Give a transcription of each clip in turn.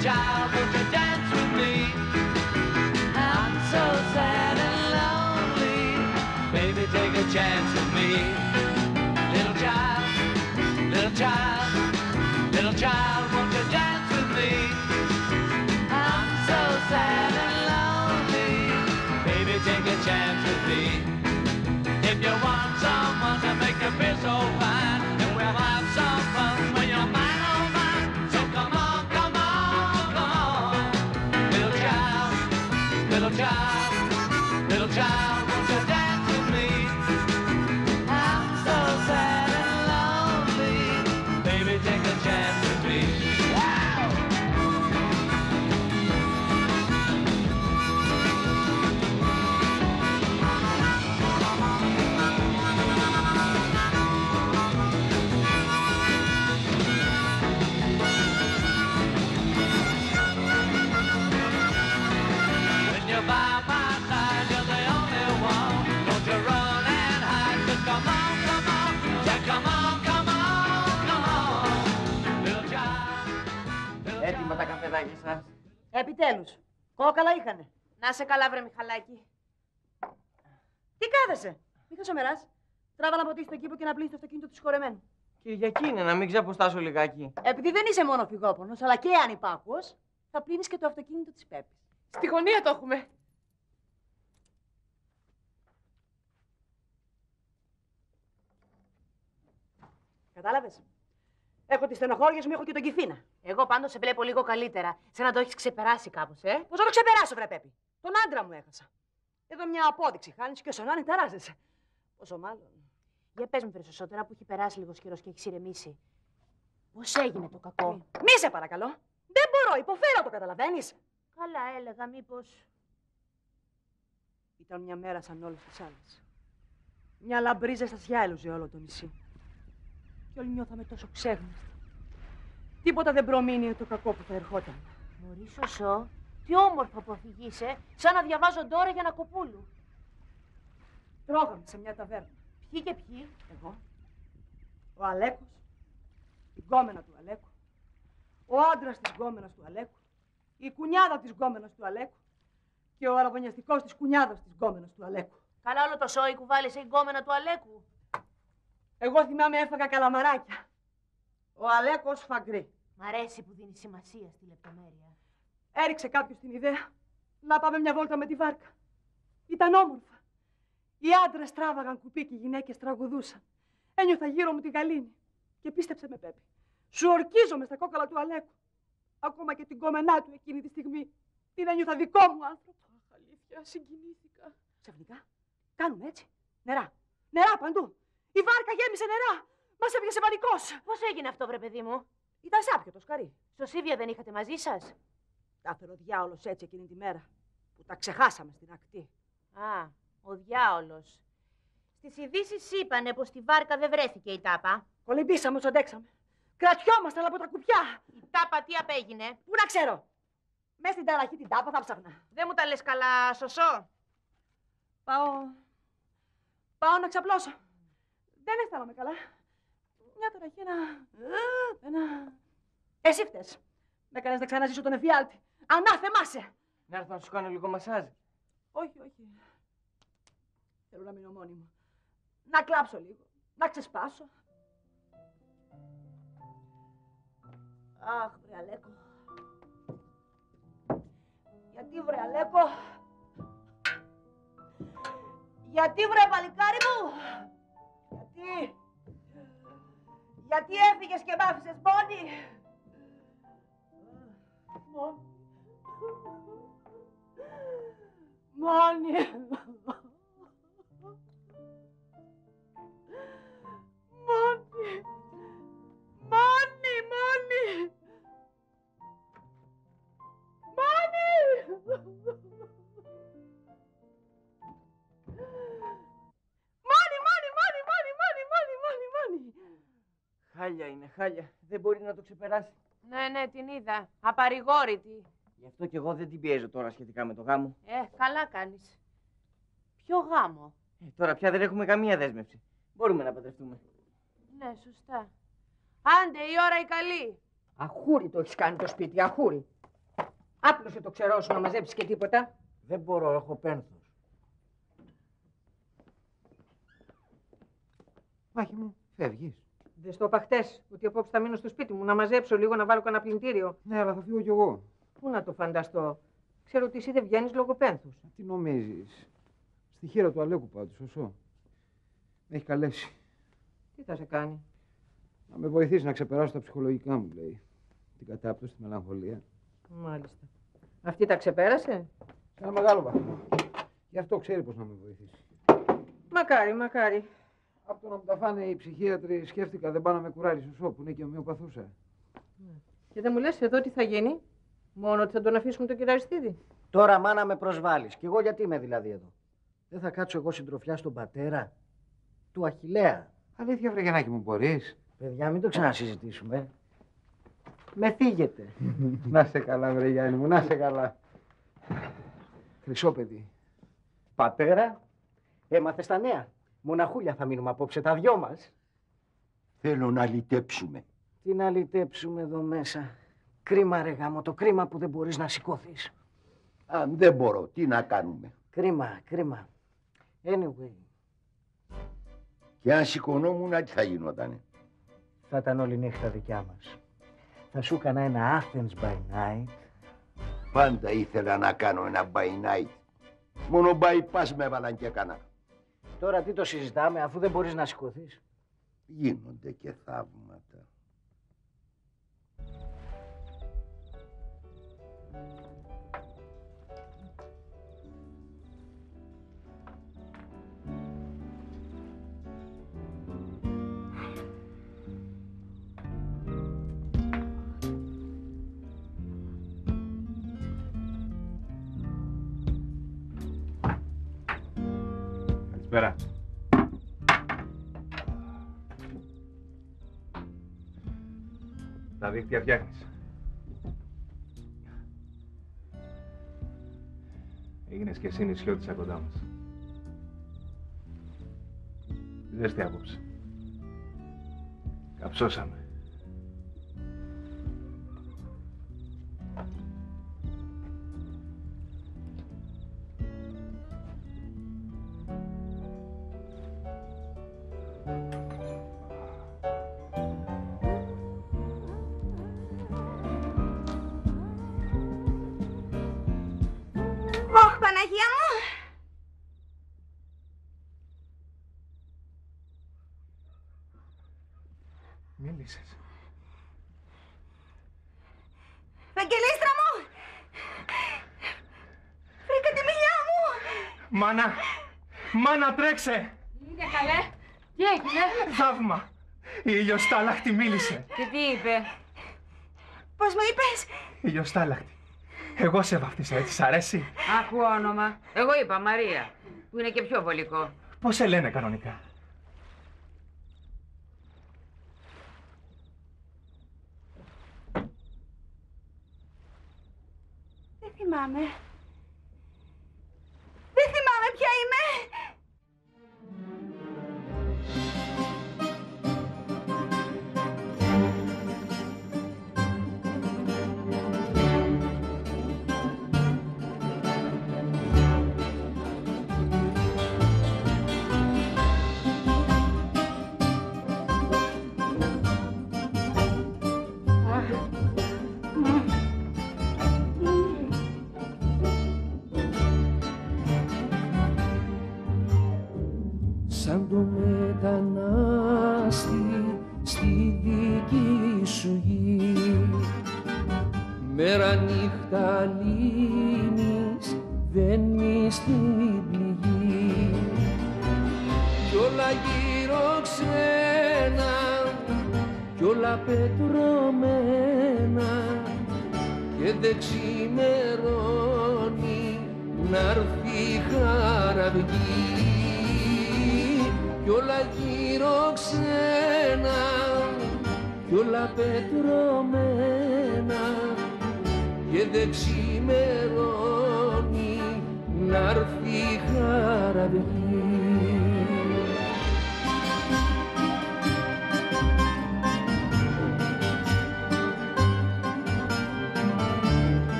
Little child, won't you dance with me? I'm so sad and lonely. Baby, take a chance with me. Little child, little child, little child, won't you dance with me? I'm so sad and lonely. Baby, take a chance with me. If you want someone to make you feel so fine, Έτοιμα τα καφεδάκια σας. Επιτέλους. Κόκαλα είχανε. Να σε καλά, βρε Μιχαλάκη. Τι κάθεσαι. Μη χασομεράς. Τράβα να ποτίσει το κήπο και να πλύνεις το αυτοκίνητο του συγχωρεμένου. Κυριακή είναι, να μην ξαποστάσω λιγάκι. Επειδή δεν είσαι μόνο φυγόπονος, αλλά και ανυπάκουος, θα πλύνεις και το αυτοκίνητο της Πέπης. Στη γωνία το έχουμε. Κατάλαβες; Έχω τις στενοχώριες μου, έχω και τον Κυφίνα. Εγώ πάντως σε βλέπω λίγο καλύτερα. Σαν να το έχεις ξεπεράσει κάπως, ε. Πώς να το ξεπεράσω, βρε Πέπη; Τον άντρα μου έχασα. Εδώ μια απόδειξη χάνεις και όσο να είναι ταράζεσαι. Πόσο μάλλον. Για πες μου, βρε Σωσότερα, που έχει περάσει λίγος καιρός και έχεις ηρεμήσει. Πώς έγινε το κακό; Μη σε παρακαλώ. Δεν μπορώ, υποφέρω, το καταλαβαίνεις. Καλά έλεγα, μήπως... Ήταν μια μέρα σαν όλες τις άλλες. Μια λαμπρή ζεστασιά έλουζε όλο το νησί. Και όλοι νιώθαμε τόσο ξέγνωστοι. Τίποτα δεν προμείνει το κακό που θα ερχόταν. Μωρή Σωσό, τι όμορφο που αφηγείσαι, σαν να διαβάζω τώρα για να κοπούλου. Τρώγαμε σε μια ταβέρνα. Ποιοι και ποιοι; Εγώ, ο Αλέκος, η γκόμενα του Αλέκου, ο άντρας της γκόμενας του Αλέκου, η κουνιάδα της γκόμενας του Αλέκου και ο αραβωνιαστικός της κουνιάδας της γκόμενας του Αλέκου. Καλά όλο το σόι κουβάλισε η γκόμενα του Αλέκου. Εγώ θυμάμαι έφαγα καλαμαράκια. Ο Αλέκος φαγκρί. Μ' αρέσει που δίνεις σημασία στη λεπτομέρεια. Έριξε κάποιος την ιδέα να πάμε μια βόλτα με τη βάρκα. Ήταν όμορφα. Οι άντρες τράβαγαν κουπί και οι γυναίκες τραγουδούσαν. Ένιωθα γύρω μου την γαλήνη. Και πίστεψε με, Πέπη. Σου ορκίζομαι στα κόκαλα του Αλέκου. Ακόμα και την κόμενά του εκείνη τη στιγμή. Την ένιωθα δικό μου άνθρωπο. Αχ, αλήθεια, συγκινήθηκα. Ξαφνικά, κάνουμε έτσι. Νερά. Νερά παντού. Η βάρκα γέμισε νερά. Μας έπιασε πανικός. Πώς έγινε αυτό, βρε παιδί μου; Ήταν σάπιο το σκαρί. Στο Σίβια δεν είχατε μαζί σας; Τα έφερε ο διάολος έτσι εκείνη τη μέρα. Που τα ξεχάσαμε στην ακτή. Α, ο διάολος. Στις ειδήσεις είπανε πως στη βάρκα δεν βρέθηκε η τάπα. Κολυμπήσαμε όσο αντέξαμε. Κρατιόμασταν από τα κουπιά. Η τάπα τι απέγινε; Πού να ξέρω. Μέσα στην ταραχή την τάπα θα ψάχνα. Δεν μου τα λες καλά, Σωσό. Πάω. Πάω να ξαπλώσω. Δεν αισθάνομαι καλά. Μια ταραχή, ένα. ένα... Εσύ φταίς. Με έκανες να ξαναζήσω τον εφιάλτη. Ανάθεμά σε. Να έρθω να σου κάνω λίγο μασάζ. Όχι, όχι. Θέλω να μείνω μόνη μου. Να κλάψω λίγο. Να ξεσπάσω. Αχ, βρε Αλέκο. Γιατί βρε Αλέκο; Γιατί βρε παλικάρι μου; Γιατί; Γιατί έφυγες και μ' άφησες μόνη. Μόνη. Μόνη. Μόνη. Μόνη, μόνη. Μόνη. Μόνη, Χάλια είναι, χάλια. Δεν μπορεί να το ξεπεράσει. Ναι, ναι, την είδα. Απαρηγόρητη. Γι' αυτό και εγώ δεν την πιέζω τώρα σχετικά με το γάμο. Ε, καλά κάνεις. Ποιο γάμο; Ε, τώρα πια δεν έχουμε καμία δέσμευση. Μπορούμε να παντρευτούμε. Ναι, σωστά. Άντε, η ώρα η καλή. Αχούρι το έχεις κάνει το σπίτι, αχούρι. Άπλωσε το ξερό σου να μαζέψεις και τίποτα. Δεν μπορώ, έχω πένθος. Μάχη μου, φεύγεις. Δεν στο είπα χτες, ότι απόψε θα μείνω στο σπίτι μου να μαζέψω λίγο να βάλω κανένα πλυντήριο. Ναι, αλλά θα φύγω κι εγώ. Πού να το φανταστώ. Ξέρω ότι εσύ δεν βγαίνεις λόγω πένθους. Τι νομίζεις. Στη χείρα του Αλέκου πάντως, σωσό. Με έχει καλέσει. Τι θα σε κάνει; Να με βοηθήσει να ξεπεράσω τα ψυχολογικά μου, λέει. Την κατάπτωση, τη μελαγχολία. Μάλιστα. Αυτή τα ξεπέρασε; Σε ένα μεγάλο βαθμό. Γι' αυτό ξέρει πώς να με βοηθήσει. Μακάρι, μακάρι. Από το να μου τα φάνε οι ψυχίατροι, σκέφτηκα δεν πάω να με κουράρει σωσό που είναι και ομοιοπαθούσα. Και δεν μου λες εδώ τι θα γίνει; Μόνο ότι θα τον αφήσουμε τον κύριο Αριστίδη; Τώρα μάνα με προσβάλλεις. Κι εγώ γιατί είμαι δηλαδή εδώ; Δεν θα κάτσω εγώ συντροφιά στον πατέρα του Αχιλέα. Αλήθεια, βρε Γιαννάκη μου, μπορείς; Παιδιά, μην το ξανασυζητήσουμε. Με φύγετε. να σε καλά, βρε Γιάννη μου, να σε καλά. Χρυσό παιδί. Πατέρα, έμαθες τα νέα; Μοναχούλια θα μείνουμε απόψε τα δυο μας. Θέλω να λυτέψουμε. Τι να λυτέψουμε εδώ μέσα. Κρίμα ρε γάμο, το κρίμα που δεν μπορείς να σηκώθει. Αν δεν μπορώ, τι να κάνουμε; Κρίμα, κρίμα. Anyway, Και αν σηκωνόμουν, τι θα γινότανε; θα ήταν όλη νύχτα δικιά μας. Θα σου έκανα ένα Athens by night. Πάντα ήθελα να κάνω ένα by night. Μόνο bypass με έβαλαν και έκανα. Τώρα τι το συζητάμε αφού δεν μπορείς να σηκωθείς; Γίνονται και θαύματα. Καλησπέρα. Τα δίκτυα φτιάχνεις. Έγινες και εσύ νησιώτησα κοντά μας. Ζέστη άποψε. Καψώσαμε. Μάνα τρέξε! Είναι καλέ. Τι έγινε; Θαύμα! Η ηλιοστάλαχτη μίλησε. Και τι είπε; Πώς μου είπες; Η ηλιοστάλαχτη. Εγώ σε βαφτίσα, έτσι σ' αρέσει; Άκου όνομα. Εγώ είπα Μαρία, που είναι και πιο βολικό. Πώς σε λένε κανονικά; Δεν θυμάμαι. Δεν θυμάμαι ποια είμαι. Πετρωμένα και δεν ξημερώνει να'ρθει η χαραυγή κι όλα γύρω ξένα κι όλα πετρωμένα και δεν ξημερώνει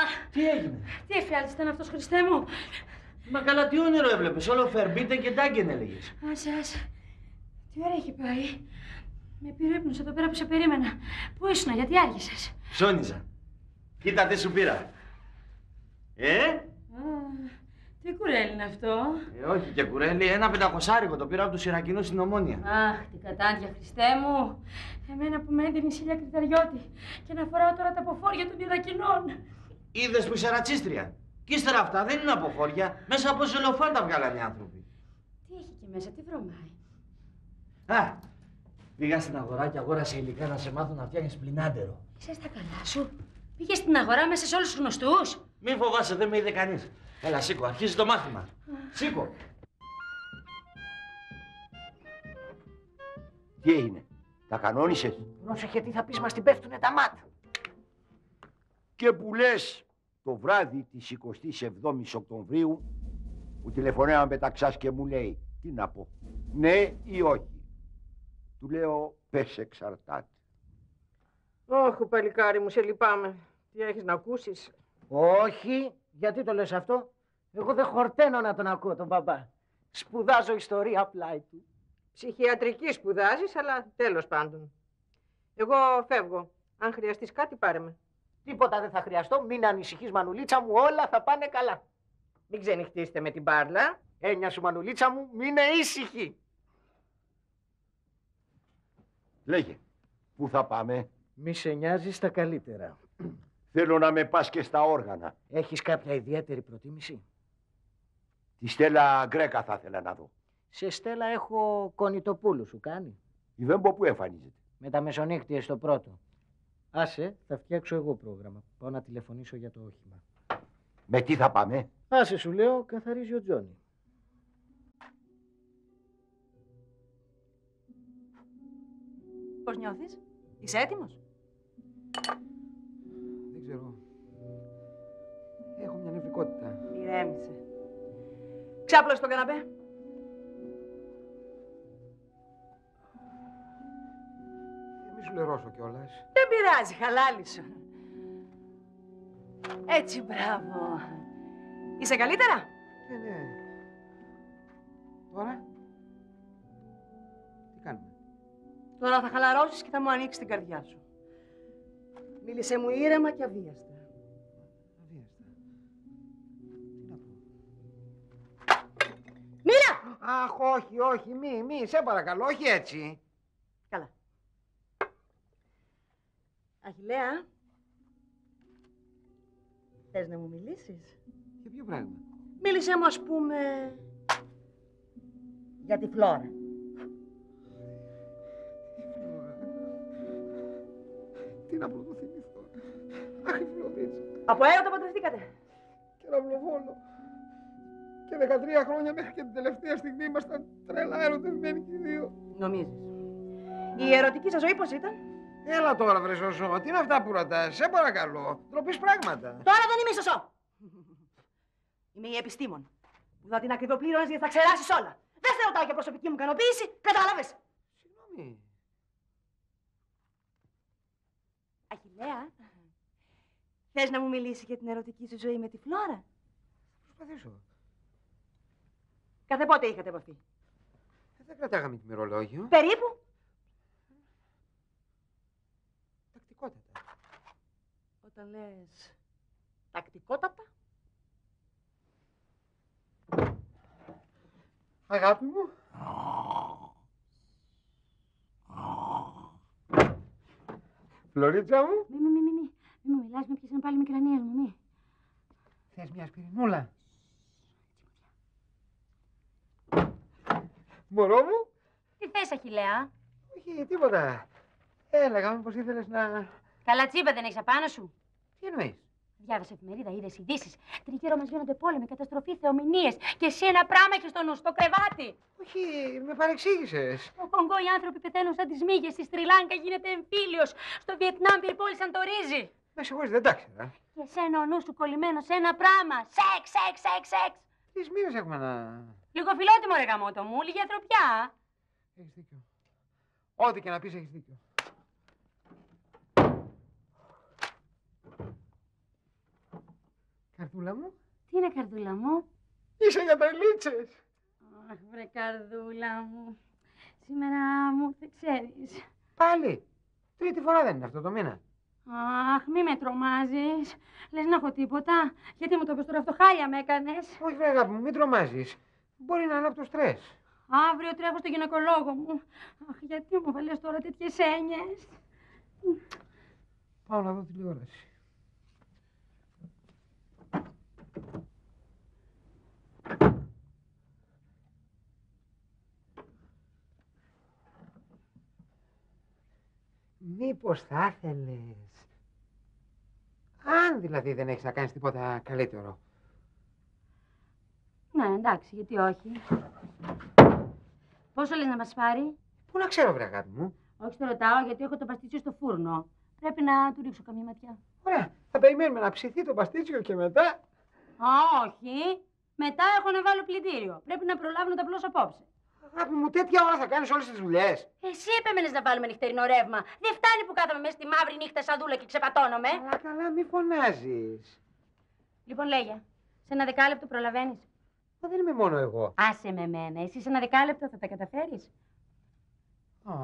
Αχ, τι έγινε; τι εφιάλτης ήταν αυτός, Χριστέ μου; Μα καλά τι όνειρο έβλεπες, όλο Φερμπίτε και Ντάγκεν έλεγες. Άσε, άσε. Τι ώρα έχει πάει; Με πήρε ύπνος εδώ πέρα που σε περίμενα. Πού ήσουν, γιατί άργησες; Ψώνιζα. Κοίτα τι σου πήρα. Ε, Α, τι κουρέλι είναι αυτό; ε όχι και κουρέλι, ένα πεντακοσάρικο το πήρα από τους Ιρακινούς στην Ομόνια. Αχ, τι κατάντια, Χριστέ μου. Εμένα που με έντυνε η Σίλια Κρυταριώτη. Και να φοράω τώρα τα αποφόρια των Ιρακινών. Είδες που είσαι ρατσίστρια. Κι ύστερα αυτά δεν είναι από χώρια, μέσα από ζελοφάν τα βγάλανε οι άνθρωποι. Τι έχει εκεί μέσα, τι βρωμάει; Α, πήγα στην αγορά και αγόρασα υλικά να σε μάθω να φτιάχνεις πλινάντερο. Είσαι στα καλά σου. Πήγες στην αγορά μέσα σε όλους τους γνωστούς. Μην φοβάσαι, δεν με είδε κανείς. Έλα, σήκω, αρχίζει το μάθημα. Σήκω. Τι έγινε, τα κανόνισες; Πρόσεχε τι θα πεις, μας την πέφτουνε τα μάτ. Και που λες το βράδυ της 27ης Οκτωβρίου που τηλεφωνάει ένα πεταξάς και μου λέει τι να πω, ναι ή όχι; Του λέω πες εξαρτάται. Όχι, παλικάρι μου, σε λυπάμαι. Τι έχεις να ακούσεις; Όχι, γιατί το λες αυτό; Εγώ δεν χορταίνω να τον ακούω τον μπαμπά. Σπουδάζω ιστορία πλάι του. Ψυχιατρική σπουδάζεις, αλλά τέλος πάντων. Εγώ φεύγω. Αν χρειαστείς κάτι, πάρε με. Τίποτα δεν θα χρειαστώ, μην ανησυχείς Μανουλίτσα μου, όλα θα πάνε καλά. Μην ξενυχτήσετε με την μπάρλα. Έννοια σου Μανουλίτσα μου, μείνε ήσυχη. Λέγε, πού θα πάμε; Μη σε νοιάζεις τα καλύτερα. Θέλω να με πας και στα όργανα. Έχεις κάποια ιδιαίτερη προτίμηση; Τη Στέλλα Γκρέκα θα ήθελα να δω. Σε στέλα έχω κονιτοπούλου, σου κάνει. Η Βέμπο που εμφανίζεται; Με τα μεσονύχτια στο πρώτο. Άσε, θα φτιάξω εγώ πρόγραμμα. Πάω να τηλεφωνήσω για το όχημα. Με τι θα πάμε; Άσε, σου λέω, καθαρίζει ο Τζόνι. Πώς νιώθεις, Είσαι έτοιμος; Δεν ξέρω. Έχω μια νευρικότητα. Ηρέμησε. Ξάπλωσε τον καναπέ. Ε, Μη σου λερώσω κιόλας. Δεν πειράζει, χαλάλι σου. Έτσι, μπράβο. Είσαι καλύτερα; Ναι, ναι. Τώρα; Τι κάνουμε; Τώρα θα χαλαρώσεις και θα μου ανοίξεις την καρδιά σου. Μίλησε μου ήρεμα και αβίαστα. Αβίαστα. Τι να πω. Μίλα! Αχ, όχι, όχι, μη, μη, σε παρακαλώ, όχι έτσι. Καλά. Αχιλέα, θες να μου μιλήσεις; Για ποιο πράγμα; Μίλησέ μου, ας πούμε, για τη Φλόρα. Τι να πρωτοθυμηθώ. Αχ, η Φλωρίτσα. Από έρωτα παντρευτήκατε. Και ένα βλοβόλο. Και 13 χρόνια μέχρι και την τελευταία στιγμή ήμασταν τρελά ερωτευμένοι και οι δύο. Νομίζεις. Η ερωτική σας ζωή πώς ήταν; Έλα τώρα, βρε σωσό. Τι είναι αυτά που ρωτάς. Σε παρακαλώ. Τροπείς πράγματα. Τώρα δεν είμαι σωσό. Είμαι η επιστήμον. Που θα την ακριβοπλήρωνες γιατί θα ξεράσεις όλα. Δεν σε ρωτάω για προσωπική μου ικανοποίηση. Κατάλαβες; Συγγνώμη. Αχιλέα, θες να μου μιλήσει για την ερωτική σου ζωή με τη Φλόρα; Προσπαθήσω. Κάθε πότε είχατε επαφή; Ε, Δεν κρατάγαμε και μυρολόγιο. Περίπου. Τακτικότατα. Όταν λες τακτικότατα. Αγάπη μου. Φλωρίτσα μου. Μη, μη, μη, μη, μη. Μη μου μιλάς, με πιέσανε πάλι μικρανίες μου, μη. Θες μια σπυρινούλα. Μωρό μου. Τι θες, Αχιλέα. Όχι, τίποτα. Έλεγα μήπως ήθελες να... Καλά τσίπα δεν έχεις απάνω σου. Τι εννοείς; Διάβασε εφημερίδα, είδες ειδήσεις. Τριγύρω μας γίνονται πόλεμοι, καταστροφή, θεομηνίες. Και εσύ ένα πράγμα έχεις στο νου, στο κρεβάτι. Όχι, με παρεξήγησες. Στο Κονγκό οι άνθρωποι πεθαίνουν σαν τις μύγες. Στη Στριλάνκα γίνεται εμφύλιος. Στο Βιετνάμ η πόλη σαν το ρύζι. Με συγχωρείς, δεν τα ξέρα. Και εσένα ο νου σου κολλημένος σε ένα πράγμα. Σεξ, σεξ, σεξ, σεξ. Τρεις μήνες έχουμε να... Λίγο φιλότιμο ρε γαμότο μου, λίγη ανθρωπιά. Έχεις δίκιο. Ό,τι και να πεις έχεις δίκιο. Καρδούλα μου, Τι είναι καρδούλα μου; είσαι για τρελίτσες. Αχ, βρε καρδούλα μου. Σήμερα μου δεν ξέρεις. Πάλι. Τρίτη φορά δεν είναι αυτό το μήνα. Αχ, μη με τρομάζεις. Λες να έχω τίποτα; Γιατί μου το πες τώρα αυτό, χάλια με έκανες; Όχι, βρε αγάπη μου, μην τρομάζεις. Μπορεί να είναι από το στρες. Αύριο τρέχω στο γυναικολόγο μου. Αχ, γιατί μου βάλες τώρα τέτοιες έννοιες; Πάω να δω τηλεόραση. Μήπως θα ήθελες... Αν δηλαδή δεν έχεις να κάνεις τίποτα καλύτερο. Ναι, εντάξει, γιατί όχι. Πόσο λες να μας πάρει; Πού να ξέρω, βρε αγάπη μου. Όχι, το ρωτάω γιατί έχω το παστίτσιο στο φούρνο. Πρέπει να του ρίξω καμία ματιά. Ωραία, θα περιμένουμε να ψηθεί το παστίτσιο και μετά... Α, όχι. Μετά έχω να βάλω πλυντήριο. Πρέπει να προλάβω να τα πλώσω απόψε. Αγάπη μου, τέτοια ώρα θα κάνεις όλες τις δουλειές. Εσύ επέμενες να βάλουμε νυχτερινό ρεύμα. Δεν φτάνει που κάθομαι μέσα στη μαύρη νύχτα σαν δούλα και ξεπατώνομαι. Αλλά καλά, μη φωνάζεις. Λοιπόν, λέγε. Σε ένα δεκάλεπτο προλαβαίνεις; Μα δεν είμαι μόνο εγώ. Άσε με μένα. Εσύ σε ένα δεκάλεπτο θα τα καταφέρεις; Α,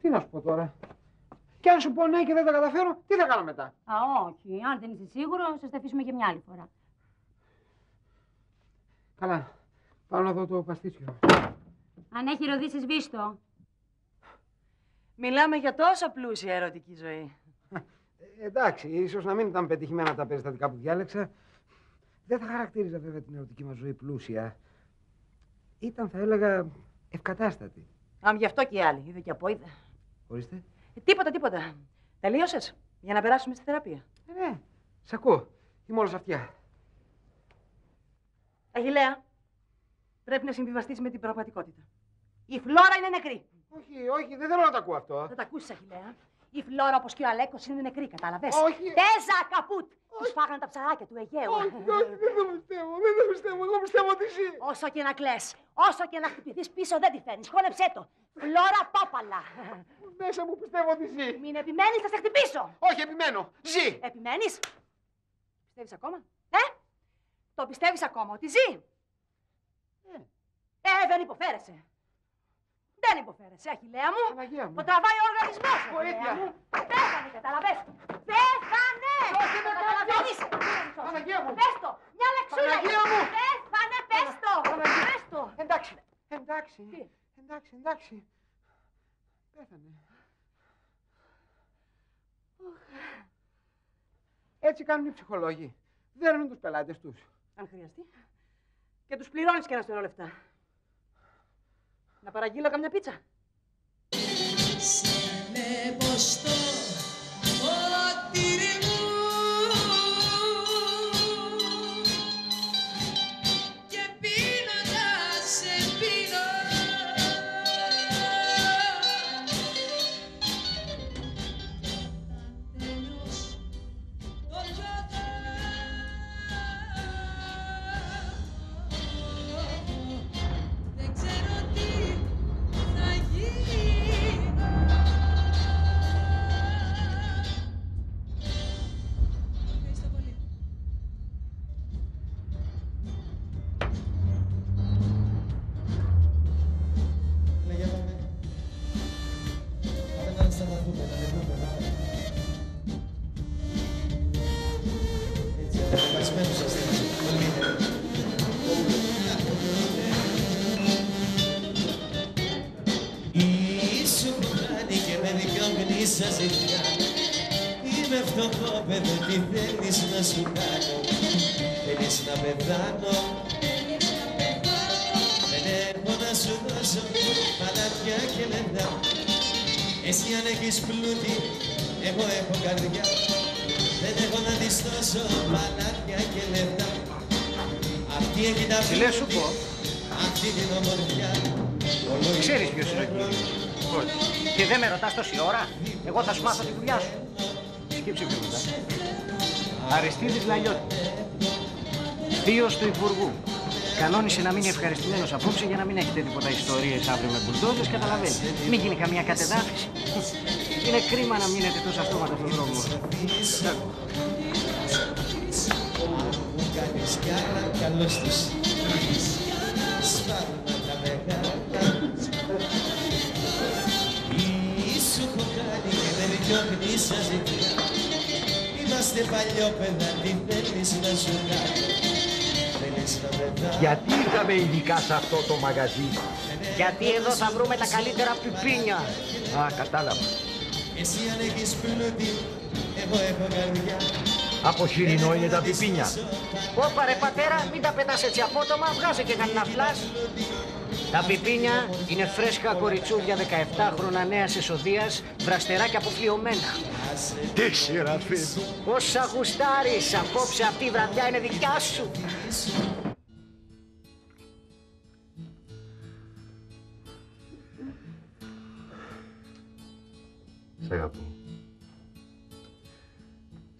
Τι να σου πω τώρα. Και αν σου πω ναι και δεν τα καταφέρω, τι θα κάνω μετά; Α, όχι. Αν δεν είσαι σίγουρο, σα τα αφήσουμε για μια άλλη φορά. Καλά, πάω να δω το παστίτσιο. Αν έχει ροδίσει, σβήστο. Μιλάμε για τόσο πλούσια ερωτική ζωή. Ε, εντάξει, ίσως να μην ήταν πετυχημένα τα περιστατικά που διάλεξα. Δεν θα χαρακτήριζα βέβαια την ερωτική μας ζωή πλούσια. Ήταν, θα έλεγα, ευκατάστατη. Αν γι' αυτό και οι άλλοι. Είδε και από είδε. Ορίστε. Ε, τίποτα, τίποτα. Τελείωσε. Για να περάσουμε στη θεραπεία. Ε, ναι, σ' ακούω. Είμαι όλος αυτιά. Αγιλέα, πρέπει να συμβιβαστείς με την πραγματικότητα. Η Φλόρα είναι νεκρή. Όχι, όχι, δεν θέλω να το ακούω αυτό. Θα τα ακούσεις, Αγιλέα. Η Φλόρα, όπως και ο Αλέκος, είναι νεκρή, κατάλαβες; Όχι. Τέζα καπούτ! Τους φάγανε τα ψαράκια του Αιγαίου. Όχι, όχι, δεν το πιστεύω, δεν το πιστεύω. Εγώ πιστεύω ότι ζει. Όσο και να κλε, όσο και να χτυπηθείς πίσω, δεν τη φέρνεις. Χώνεψέ το. Φλόρα πάπαλα. Μέσα μου πιστεύω ότι ζει. Μην επιμένεις, θα σε χτυπήσω. Όχι, επιμένω. Ζει. Επιμένεις. Πιστεύεις ακόμα, ε; Το πιστεύεις ακόμα ότι ζει; Ε. Ε, δεν υποφέρεσαι. Δεν υποφέρεσαι, Αχιλέα μου. Παναγία μου. Το τραβάει ο οργανισμός σου, Βοήθεια. Αχιλέα μου. Πέθανε, καταλαβες. Πέθανε. Σώστε με, Καταλαβαίνεις. Παναγία μου. Πες το. Μια λεξούλα. Παναγία μου. Πέθανε, πες το. Παναγία. Πες το. Εντάξει, εντάξει, Τι; εντάξει, εντάξει. Πέθανε. Έτσι κάνουν οι ψυχολόγοι. Δέρνουν τους πελάτες τους. Αν χρειαστεί. Και τους πληρώνεις και ένα σωρό λεφτά. Να παραγγείλω καμιά πίτσα. Ήσουν χάνει και με δυο γνήσια ζητιά. Είμαι φτωχό παιδί, τι θέλεις να σου κάνω; Θέλεις να πεθάνω; Δεν έχω να σου δώσω παλάτια και λεπτά Εσύ αν έχεις πλούτη, εγώ έχω καρδιά Δεν έχω να της δώσω παλάτια και λεπτά Αυτή έχει τα Τι λες, σου πω. αυτή την ομορφιά Ξέρεις ποιος είναι ο κύριος. Και δεν με ρωτάς τόση ώρα. Εγώ θα σου μάθω τη δουλειά σου. Σκύψε πιο μετά. Αριστίδης Λαλιώτη. Θείος του Υπουργού. Κανόνισε να μείνει ευχαριστημένος απόψε για να μην έχετε τίποτα ιστορίες αύριο με μπουλντόζες, καταλαβαίνεις. Μην γίνει καμία κατεδάφιση. Είναι κρίμα να μείνετε τόσο αυτόματα στον δρόμο. έχεις κι άλλα καλώς τους σφάλματα μεγάλα Τι σου έχω κάνει και δεν διώχνεις σαν ζητιά Είμαστε παλιόπαιδα, τι θέλεις να σου κάνω Θέλεις να πετάω Γιατί ήρθαμε ειδικά σε αυτό το μαγαζί; Γιατί εδώ θα βρούμε τα καλύτερα πιπίνια. Α, κατάλαβα. Εσύ αν έχεις πλούτη, εγώ έχω καρδιά Από χοιρινό είναι τα πιπίνια. Όπα ρε πατέρα, μην τα πετάς έτσι απότομα, βγάζε και κανένα φλάς. Τα πιπίνια είναι φρέσκα κοριτσούδια 17χρονα νέας εσοδείας, βραστερά και αποφλιωμένα. Τι σειραφή Όσα γουστάρεις, απόψε αυτή η βραδιά είναι δικιά σου. Σ' αγαπώ.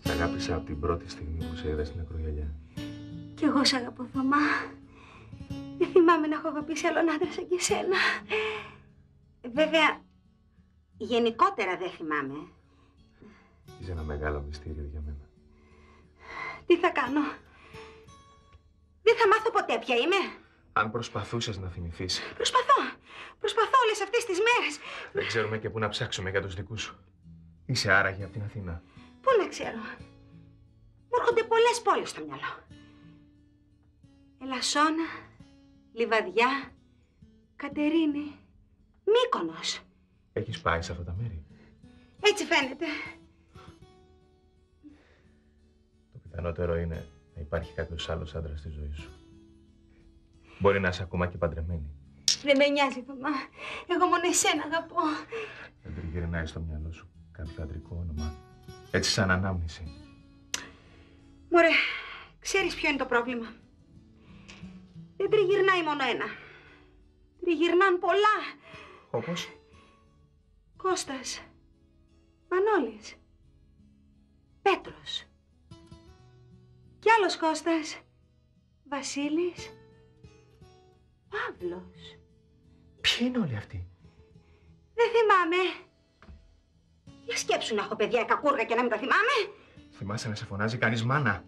Σ' αγάπησα από την πρώτη στιγμή που σε είδα στην ακρογιαλιά. Κι εγώ σ' αγαπώ, Θωμά. Δεν θυμάμαι να έχω αγαπήσει άλλον άντρα σαν και εσένα. Βέβαια, γενικότερα δεν θυμάμαι. Είσαι ένα μεγάλο μυστήριο για μένα. Τι θα κάνω; Δεν θα μάθω ποτέ ποια είμαι. Αν προσπαθούσες να θυμηθείς, Προσπαθώ. Προσπαθώ όλες αυτές τις μέρες. δεν ξέρουμε και πού να ψάξουμε για τους δικούς σου. Είσαι άραγε από την Αθήνα. Πού να ξέρω. Μου έρχονται πολλές πόλεις στο μυαλό. Ελασσόνα, Λιβαδιά, Κατερίνη, Μύκονος. Έχεις πάει σε αυτά τα μέρη; Έτσι φαίνεται. Το πιθανότερο είναι να υπάρχει κάποιος άλλος άντρας στη ζωή σου. Μπορεί να είσαι ακόμα και παντρεμένη. Δεν με νοιάζει, Θωμά. Εγώ μόνο εσένα αγαπώ. Δεν τριγυρνάει στο μυαλό σου κάποιο αντρικό όνομα. Έτσι σαν ανάμνηση. Μωρέ, ξέρεις ποιο είναι το πρόβλημα; Δεν τριγυρνάει μόνο ένα. Τριγυρνάν πολλά. Όπως; Κώστας. Μανώλης. Πέτρος. Κι άλλος Κώστας. Βασίλης. Παύλος. Ποιοι είναι όλοι αυτοί; Δεν θυμάμαι. Για σκέψου να έχω παιδιά κακούργα και να μην τα θυμάμαι. Θυμάσαι να σε φωνάζει κανείς μάνα;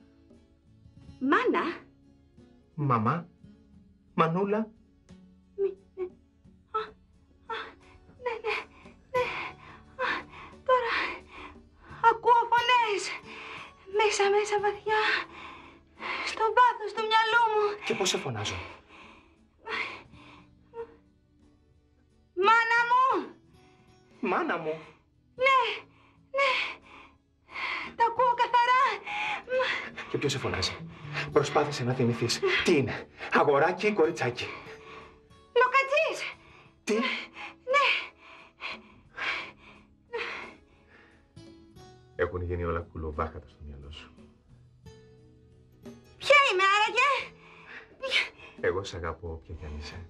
Μάνα; Μαμά; Μανούλα; Ναι, ναι, ναι. Α, Τώρα ακούω φωνές. Μέσα, μέσα βαθιά. Στο βάθος του μυαλού μου. Και πώς σε φωνάζω; Μάνα μου. Ναι, ναι. Τα ακούω καθαρά. Και ποιος σε φωνάζει; Προσπάθησε να θυμηθείς. Τι είναι; Αγοράκι ή κοριτσάκι; Λοκατζής. Τι; Ναι. Έχουν γίνει όλα κουλοβάχατα στο μυαλό σου. Ποια είμαι άραγε; Εγώ σε αγαπώ όποια κι αν είσαι.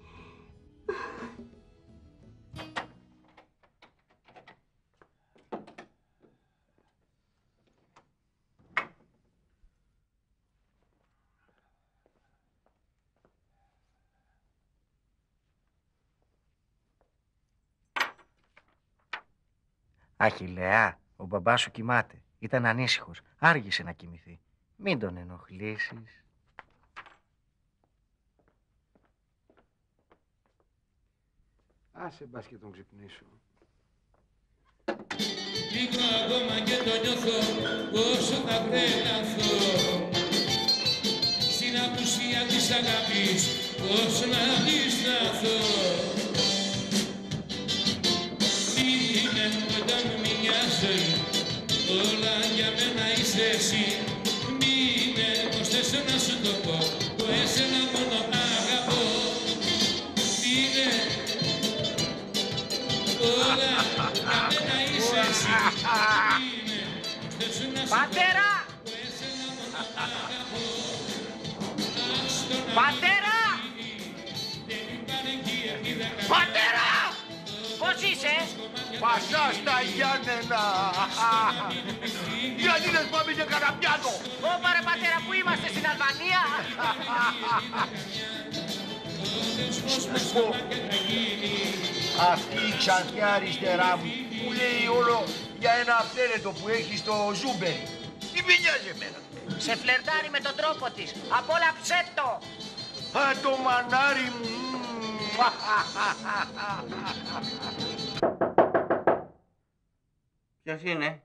Αχιλέα, ο μπαμπάς σου κοιμάται. Ήταν ανήσυχος. Άργησε να κοιμηθεί. Μην τον ενοχλήσεις. Άσε μπας και τον ξυπνήσω. Λίγο ακόμα και το νιώθω πόσο θα τρελαθώ Στην απουσία της αγάπης πώς να αντισταθώ Είναι κοντά μου μια ζωή όλα για μένα είσαι εσύ. Μείνε πως θες να σου το πω. Που εσένα μόνο αγαπώ. Μείνε. Όλα για μένα είσαι εσύ. Πατέρα! Πατέρα! Πατέρα! Πώς είσαι; Πασά στα Γιάννενα. Γιατί δεν πάμε για καραπιάτο. Ωπα ρε πατέρα, πού είμαστε στην Αλβανία; Αυτή η ξανθιά αριστερά μου μου λέει όλο για ένα αυθαίρετο που έχει στο Ζούμπερι. Τι με νοιάζει εμένα; Σε φλερτάρει με τον τρόπο της. Απόλαψέ το. Α, το μανάρι μου. Ποιος είναι;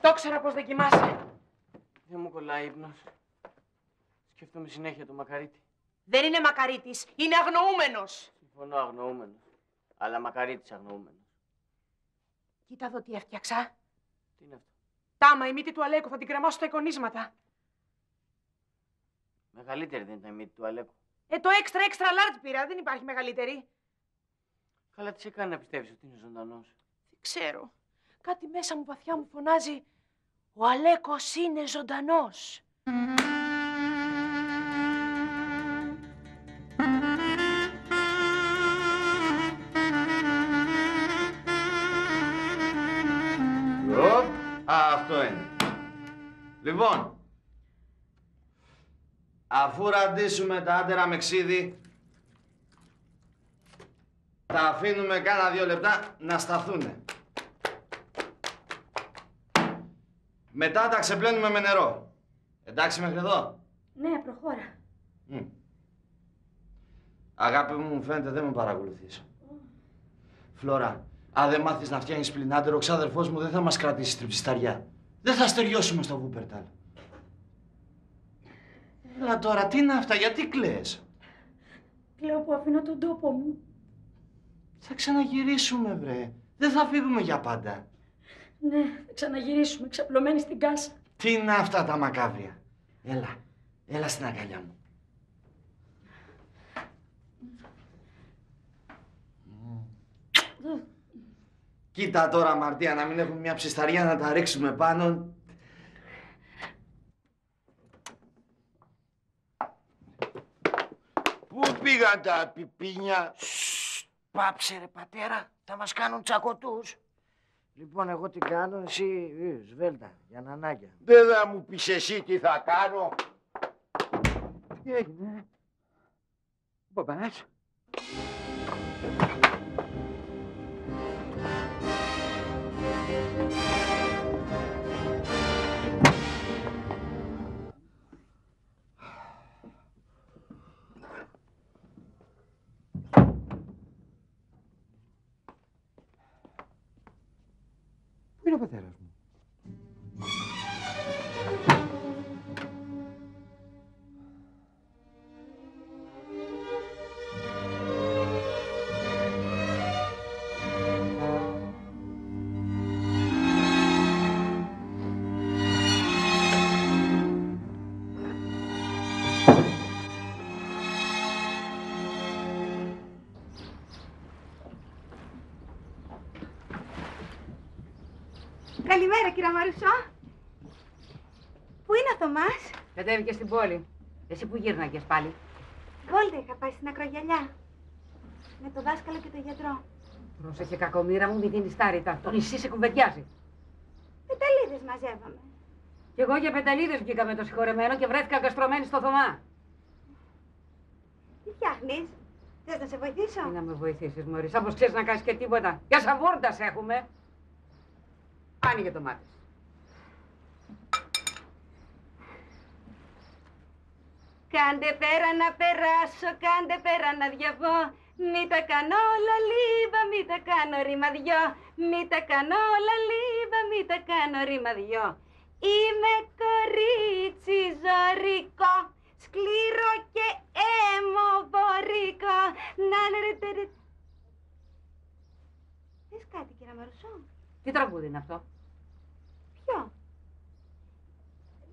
Το ήξερα πως δεν κοιμάσαι. Δεν μου κολλάει ύπνος. Σκέφτομαι συνέχεια το μακαρίτι. Δεν είναι μακαρίτης, είναι αγνοούμενος. Συμφωνώ αγνοούμενος. Αλλά μακαρίτης αγνοούμενος. Κοίτα εδώ τι έφτιαξα. Τι είναι αυτό. Τάμα, η μύτη του Αλέκου, θα την κρεμάσω στα εικονίσματα. Μεγαλύτερη δεν ήταν η μύτη του Αλέκου. Ε, το extra extra large πήρα, δεν υπάρχει μεγαλύτερη. Καλά τις σε κάνει να πιστεύεις ότι είναι ζωντανός. Δεν ξέρω. Κάτι μέσα μου βαθιά μου φωνάζει «Ο Αλέκος είναι ζωντανός». Λοιπόν, αφού ραντίσουμε τα άντερα με ξύδι, τα αφήνουμε κάνα δύο λεπτά να σταθούνε. Μετά τα ξεπλένουμε με νερό. Εντάξει μέχρι εδώ; Ναι, προχώρα. Μμ. Αγάπη μου, μου φαίνεται δεν με παρακολουθείς. Φλώρα, αν δεν μάθεις να φτιάχνεις πλυνάντερο, ο ξάδερφός μου δεν θα μας κρατήσει τριψισταριά. Δεν θα στεριώσουμε στο Βούπερταλ. Έλα τώρα, τι είναι αυτά, γιατί κλαις; Λέω που αφήνω τον τόπο μου. Θα ξαναγυρίσουμε, βρε. Δεν θα φύγουμε για πάντα. Ναι, θα ξαναγυρίσουμε, ξαπλωμένοι στην κάσα. Τι είναι αυτά τα μακάβρια. Έλα, έλα στην αγκαλιά μου. Κοίτα τώρα, Μαρτία, να μην έχουμε μια ψισταριά να τα ρίξουμε πάνω. Πού πήγαν τα πιπίνια; Πάψε ρε πατέρα, θα μας κάνουν τσακωτούς. Λοιπόν, εγώ τι κάνω, εσύ ε, σβέλτα, για νανάκια. Δεν θα μου πεις εσύ τι θα κάνω. Τι έγινε. Πού πας. Ο πατέρας μου. Καλημέρα, κύριε Μαρουσό. Πού είναι ο Θωμάς; Κατέβηκε στην πόλη. Εσύ που γύρναγες πάλι. Βόλτα είχα πάει στην ακρογιαλιά. Με το δάσκαλο και τον γιατρό. Πρόσεχε κακομήρα μου, μη δίνεις τάρητα. Το νησί σε κουβεντιάζει. Πεταλίδες μαζεύαμε. Κι εγώ για πενταλίδες βγήκα με το συγχωρεμένο και βρέθηκα καστρωμένη στο Θωμά. Τι φτιάχνεις; Θες να σε βοηθήσω; Τι να με βοηθήσεις, Μωρή, σαν πως ξέρεις να κάνεις και τίποτα. Για σαβούρντας έχουμε. Άνοιγε το μάτι. σου. Κάντε πέρα να περάσω, κάντε πέρα να διαβώ. Μη τα κάνω όλα λίβα, μη τα κάνω ρήμα δυο. Μη τα κάνω όλα λίβα, μη τα κάνω ρήμα δυο. Είμαι κορίτσι ζωρικό, σκληρό και αιμοβορικό. Να ναι, ρε, τε, ρε. Πες κάτι, κύριε Μαρουσό. Τι τραγούδι είναι αυτό; Ποιο;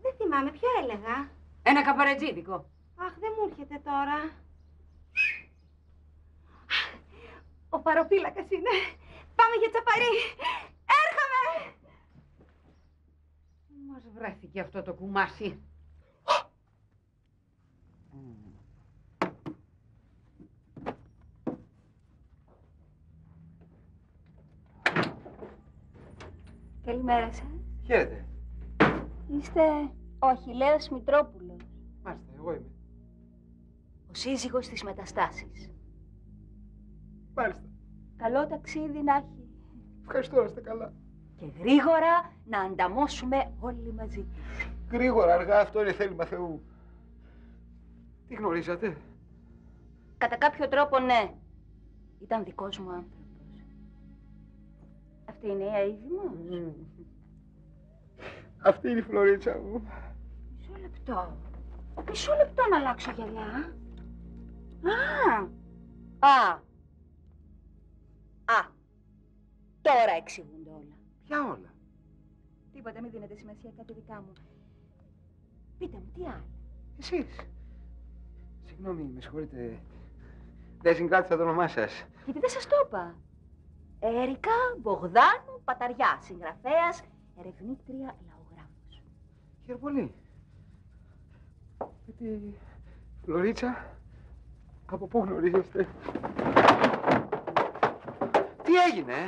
Δεν θυμάμαι, ποιο έλεγα. Ένα καπαρετζίδικο. Αχ, δεν μου έρχεται τώρα. Ο παροπύλακας είναι. Πάμε για τσαπαρί. Έρχομαι. Μας βρέθηκε αυτό το κουμάσι. Καλημέρα σας. Χαίρετε. Είστε ο Αχιλέας Μητρόπουλος. Μάλιστα, εγώ είμαι. Ο σύζυγος της μεταστάσης. Μάλιστα. Καλό ταξίδι να έχει. Ευχαριστώ, να είστε καλά. Και γρήγορα να ανταμώσουμε όλοι μαζί. Γρήγορα, αργά, αυτό είναι θέλημα Θεού. Τι γνωρίζατε; Κατά κάποιο τρόπο, ναι. Ήταν δικός μου άνθρωπος. Αυτή είναι η αίδημος. Αυτή είναι η φλωρίτσα μου. Μισό λεπτό. Μισό λεπτό να αλλάξω γυαλιά. Α, α, α. Τώρα εξηγούνται όλα. Ποια όλα. Τίποτα, μην δίνετε σημασία κάτι δικά μου. Πείτε μου, τι άλλο; Εσείς. Συγγνώμη, με συγχωρείτε. Δεν συγκράτησα το όνομά σας. Γιατί δεν σας το είπα. Έρικα Μπογδάνου Παταριά, συγγραφέας, ερευνήτρια, λαογράφος. Χαίρομαι πολύ. Με τη Φλωρίτσα, από πού γνωρίζεστε; Τι έγινε, ε;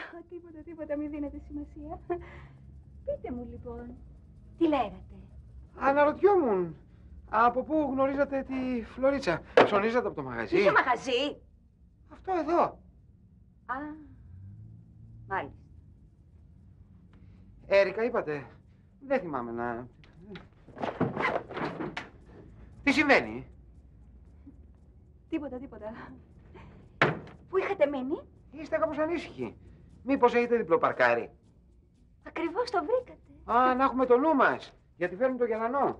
Α, τίποτα, τίποτα, μην δίνετε σημασία. Πείτε μου λοιπόν, τι λέγατε; Αναρωτιόμουν. Από πού γνωρίζατε τη Φλωρίτσα; Ψωνίζατε από το μαγαζί; Ποιο μαγαζί; Αυτό εδώ. Α, μάλιστα. Έρικα είπατε. Δεν θυμάμαι να... Τι συμβαίνει; Τίποτα, τίποτα. Πού είχατε μείνει; Είστε κάπως ανήσυχοι. Μήπως έχετε διπλοπαρκάρει. Ακριβώς το βρήκατε. Α, να έχουμε το νου μας. Γιατί φέρνουν το γελανό.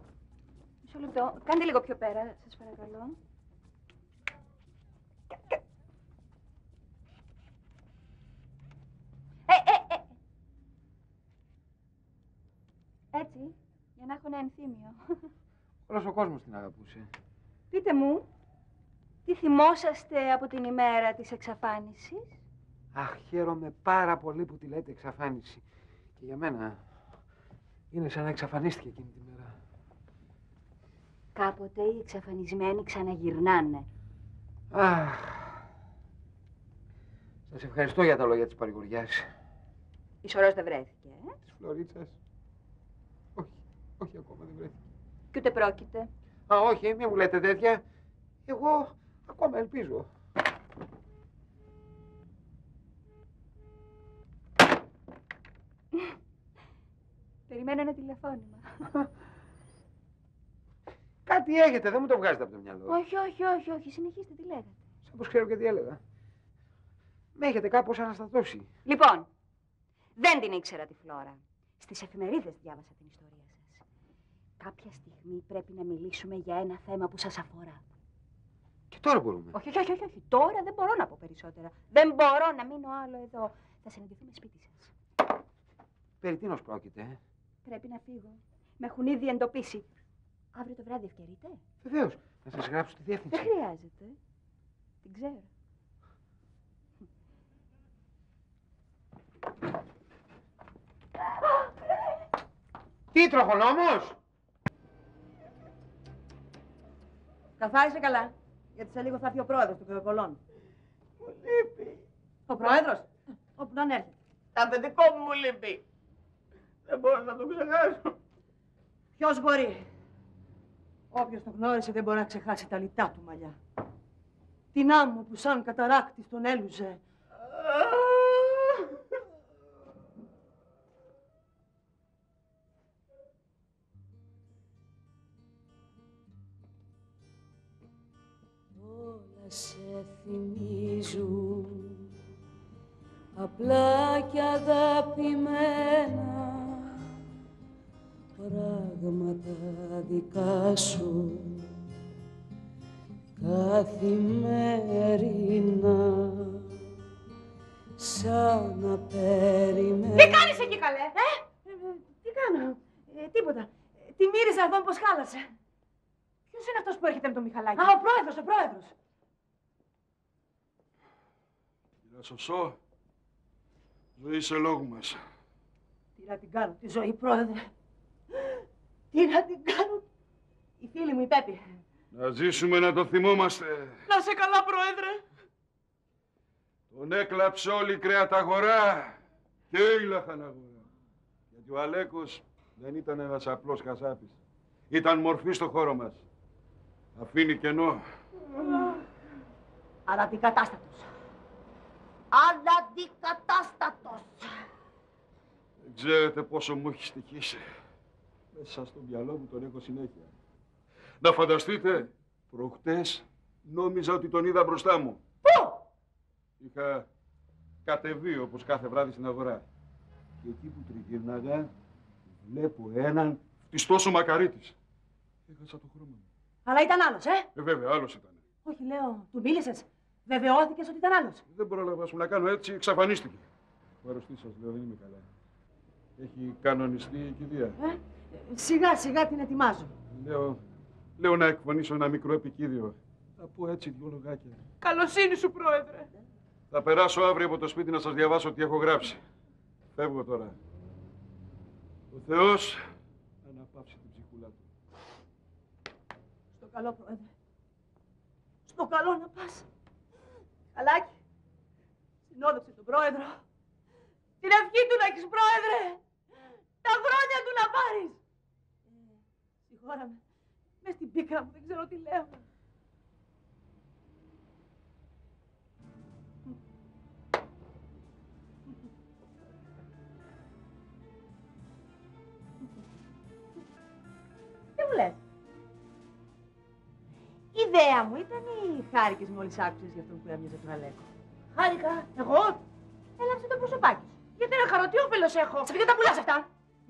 Μισό λεπτό. Κάντε λίγο πιο πέρα, σας παρακαλώ. Ε, ε, ε. Έτσι, για να έχω ένα ενθύμιο. Όλος ο κόσμος την αγαπούσε. Πείτε μου, τι θυμόσαστε από την ημέρα της εξαφάνισης; Αχ, χαίρομαι πάρα πολύ που τη λέτε εξαφάνιση. Και για μένα είναι σαν να εξαφανίστηκε εκείνη τη μέρα. Κάποτε οι εξαφανισμένοι ξαναγυρνάνε. Αχ. Σας ευχαριστώ για τα λόγια της παρηγοριάς. Η σωρός δεν βρέθηκε, ε; Της Φλωρίτσας. Όχι, όχι ακόμα δεν βρέθηκε. Κι ούτε πρόκειται. Α, όχι, μην μου λέτε τέτοια. Εγώ ακόμα ελπίζω. Περιμένω ένα τηλεφώνημα. Κάτι έχετε, δεν μου το βγάζετε από το μυαλό. όχι, όχι, όχι, όχι. Συνεχίστε, τι λέγατε. Σαν πως ξέρω και τι έλεγα. Με έχετε κάπως αναστατώσει. Λοιπόν, δεν την ήξερα τη Φλόρα. Στις εφημερίδες διάβασα την ιστορία σας. Κάποια στιγμή πρέπει να μιλήσουμε για ένα θέμα που σας αφορά. Και τώρα μπορούμε. Όχι, όχι, όχι, όχι. Τώρα δεν μπορώ να πω περισσότερα. Δεν μπορώ να μείνω άλλο εδώ. Θα συναντηθούμε σπίτι σας. Περί τίνος πρόκειται, ε; Πρέπει να φύγω. Με έχουν ήδη εντοπίσει. Αύριο το βράδυ ευκαιρείτε; Βεβαίως. Να σας γράψω τη διεύθυνση. Δεν χρειάζεται. Την ξέρω. Τι τροχονόμος! Καθάρισε καλά. Γιατί σε λίγο θα έρθει ο πρόεδρος του Κρυοκολών. Μου λείπει. Ο πρόεδρος. Όπου να έρθει. Αφεντικό μου μου λείπει. Δεν μπορώ να το ξεχάσω. Ποιος μπορεί; Όποιος τον γνώρισε δεν μπορεί να ξεχάσει τα λιτά του μαλλιά. Την άμμο που σαν καταράκτης τον έλουζε. Σε θυμίζουν απλά και αγαπημένα πράγματα δικά σου καθημερινά σαν να περιμένω Τι κάνεις εκεί καλέ, ε; Ε, Τι κάνω, ε, τίποτα. Ε, Τη μύριζα εδώ πως χάλασε. Ποιος είναι αυτός που έρχεται με το Μιχαλάκι; Α, ο πρόεδρος, ο πρόεδρος. Κύριε Σωσό, ζωή σε λόγου μας. Τι να την κάνω τη ζωή, πρόεδρε. Τι να την κάνω. Η φίλη μου, η Πέπη. Να ζήσουμε να το θυμόμαστε. Να σε καλά, πρόεδρε. Τον έκλαψε όλη η κρεαταγορά και η λαχαναγορά. Γιατί ο Αλέκος δεν ήταν ένας απλός χασάπης. Ήταν μορφή στο χώρο μας. Αφήνει κενό. Αναντικατάστατος. Αναντικατάστατος. Δεν ξέρετε πόσο μου έχεις στοιχήσει. Μέσα στο μυαλό μου τον έχω συνέχεια. Να φανταστείτε, προχτές νόμιζα ότι τον είδα μπροστά μου. Πού; Είχα κατεβεί όπως κάθε βράδυ στην αγορά. Και εκεί που τριγύρναγα, βλέπω έναν φτιστόσο μακαρίτης. Έχασα το χρώμα μου. Αλλά ήταν άλλος, ε; Ε, βέβαια, άλλος ήταν. Όχι, λέω, του μίλησες; Βεβαιώθηκες ότι ήταν άλλος. Δεν πρόλαβα σου να κάνω έτσι, εξαφανίστηκε. Ο αρρωστής σας, λέω, δεν είμαι καλά. Έχει κανονιστεί η κηδεία. Ε, σιγά σιγά την ετοιμάζω. Λέω, λέω να εκφωνήσω ένα μικρό επικίδιο. Θα πω έτσι δυο λογάκια. Καλοσύνη σου, πρόεδρε. Θα περάσω αύριο από το σπίτι να σας διαβάσω τι έχω γράψει. Φεύγω τώρα. Ο Θεός αναπαύσει την ψυχούλα του. Στο καλό, πρόεδρε. Στο καλό να πας. Καλάκι. Συνόδεψε τον πρόεδρο. Την ευχή του να έχεις, πρόεδρε. Τα χρόνια του να πάρεις. Ε, συγχώρα μες. Μες στην πίκρα μου, δεν ξέρω τι λέω. Η ιδέα μου ήταν ή χάρηκες μόλις άκουσες για αυτόν που έμοιαζε τον Αλέκο. Χάρηκα. Εγώ. Έλαψε το προσωπάκι σου. Γιατί να χαρώ, τι όφελος έχω. Σε ποιο τα πουλάς αυτά;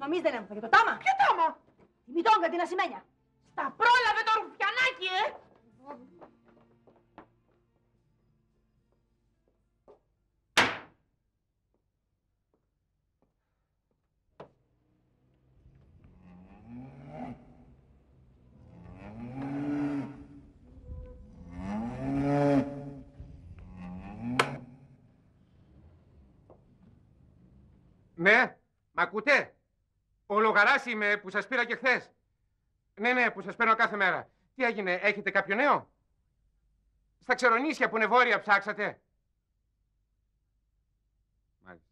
Νομίζεις δεν έμαθα για το τάμα; Ποιο τάμα; Τη μητόγκα την ασημένια. Στα πρόλαβε το ρουφιανάκι, ε. Ναι, μ' ακούτε; Ο Λογαράς είμαι που σας πήρα και χθες. Ναι, ναι, που σας παίρνω κάθε μέρα. Τι έγινε, έχετε κάποιο νέο; Στα ξερονίσια που είναι βόρεια ψάξατε. Μάλιστα.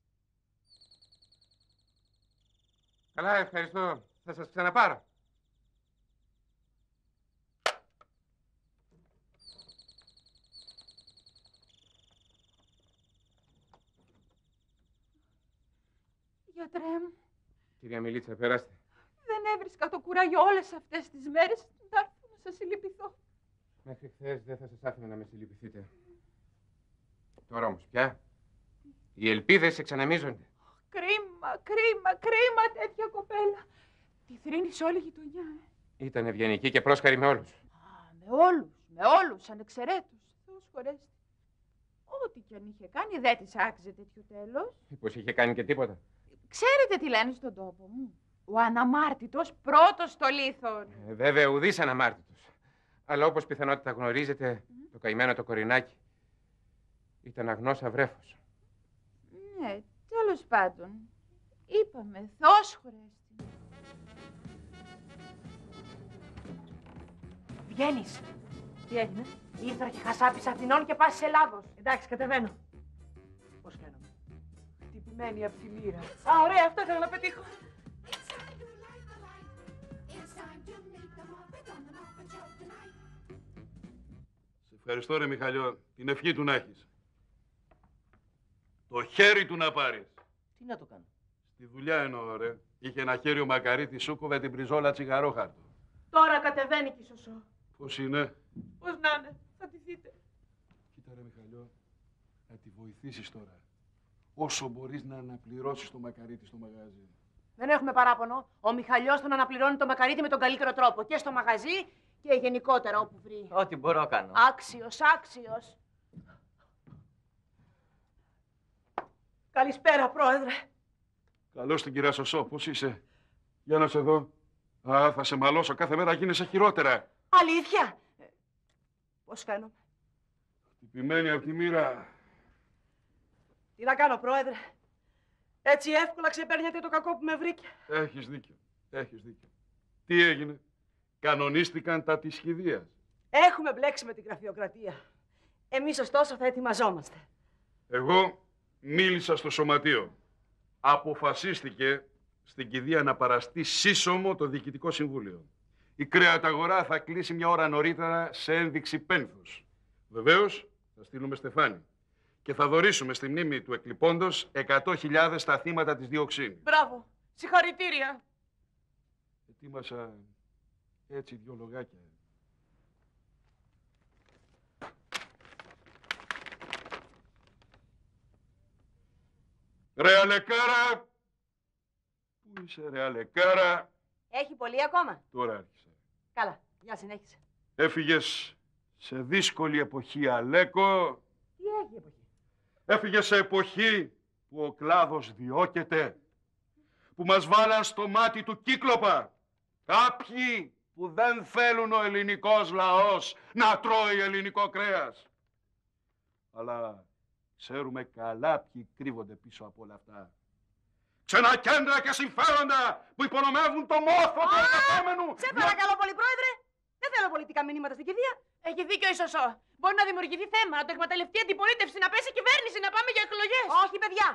Καλά, ευχαριστώ. Θα σας ξαναπάρω. Γιατρέ μου, Κυρία Μιλίτσα, περάστε. δεν έβρισκα το κουράγιο όλες αυτές τις μέρες να έρθω να σας συλληπιθώ. Μέχρι χθες δεν θα σας άφηνα να με συλληπιθείτε. Τώρα όμως πια, οι ελπίδες εξαναμίζονται. Κρίμα, κρίμα, κρίμα τέτοια κοπέλα. Τη θρύνεις σε όλη η γειτονιά, ε; Ήταν ευγενική και πρόσχαρη με όλους. Με όλους, με όλους, ανεξαιρέτως. Θεός χωρέστη. Ό,τι κι αν είχε κάνει δεν της άξιζε τέτοιο τέλος. Μήπως είχε κάνει και τίποτα. Ξέρετε τι λένε στον τόπο μου; Ο αναμάρτητος πρώτος στο λίθον. Ε, βέβαια, ουδής αναμάρτητος. Αλλά όπως πιθανότητα γνωρίζετε, το καημένο το κορινάκι ήταν αγνός αυρέφος. Ναι, τέλος πάντων. Είπαμε, Θεός χωρέστη. Βγαίνεις. Τι έγινε; Ήρθα και χασάπης Αθηνών και πας Ελλάδος. Εντάξει, κατεβαίνω. Πώς φαίνομαι. Χτυπημένη από τη μοίρα. Α, ωραία, αυτό ήθελα να πετύχω. Σε ευχαριστώ ρε Μιχαλιό. Την ευχή του να έχεις. Το χέρι του να πάρεις. Τι να το κάνω; Στη δουλειά εννοώ ρε. Είχε ένα χέρι ο Μακαρίτη σούκοβε την πριζόλα τσιγαρόχαρτο. Τώρα κατεβαίνει και η σωσό. Πώς είναι; Πώς να είναι, θα τη δείτε. Κοίτα ρε Μιχαλιό. Να τη βοηθήσεις τώρα. Όσο μπορείς να αναπληρώσεις το Μακαρίτη στο μαγάζι. Δεν έχουμε παράπονο. Ο Μιχαλιός τον αναπληρώνει το μακαρίτι με τον καλύτερο τρόπο. Και στο μαγαζί και γενικότερα όπου βρει. Ό,τι μπορώ κάνω. Άξιος, άξιος. Καλησπέρα, πρόεδρε. Καλώς την κυρία Σωσό. Πώς είσαι; Για να σε δω. Α, θα σε μαλώσω. Κάθε μέρα γίνεσαι χειρότερα. Αλήθεια. Ε, Πώς φαίνομαι. Τυπημένη από τη μοίρα. Τι να κάνω, πρόεδρε; Έτσι εύκολα ξεπέρνετε το κακό που με βρήκε. Έχεις δίκιο. Έχεις δίκιο. Τι έγινε; Κανονίστηκαν τα της σχηδίας. Έχουμε μπλέξει με την γραφειοκρατία. Εμείς ωστόσο θα ετοιμαζόμαστε. Εγώ μίλησα στο σωματείο. Αποφασίστηκε στην κηδεία να παραστεί σύσσωμο το Διοικητικό Συμβούλιο. Η κρέαταγορά θα κλείσει μια ώρα νωρίτερα σε ένδειξη πένθους. Βεβαίως, Θα στείλουμε στεφάνι. Και θα δωρήσουμε στη μνήμη του εκλειπώντος 100.000 στα θύματα της διοξίνης. Μπράβο. Συγχαρητήρια. Ετοίμασα έτσι δυο λογάκια. Ρε Αλεκάρα! Πού είσαι ρε Αλεκάρα! Έχει πολύ ακόμα. Τώρα άρχισα. Καλά. Γεια συνέχισε. Έφυγες σε δύσκολη εποχή Αλέκο. Τι έχει εποχή; Έφυγες σε εποχή που ο κλάδος διώκεται. Που μας βάλαν στο μάτι του κύκλοπα. Κάποιοι που δεν θέλουν ο ελληνικός λαός να τρώει ελληνικό κρέας. Αλλά ξέρουμε καλά ποιοι κρύβονται πίσω από όλα αυτά. Ξένα κέντρα και συμφέροντα που υπονομεύουν το μόθο του εργαζόμενου. Σε παρακαλώ πολύ, πρόεδρε. Δεν θέλω πολιτικά μηνύματα στην κηδεία. Έχει δίκιο η Σωσό. Μπορεί να δημιουργηθεί θέμα, να το εκμεταλλευτεί η αντιπολίτευση, να πέσει η κυβέρνηση, να πάμε για εκλογές. Όχι, παιδιά.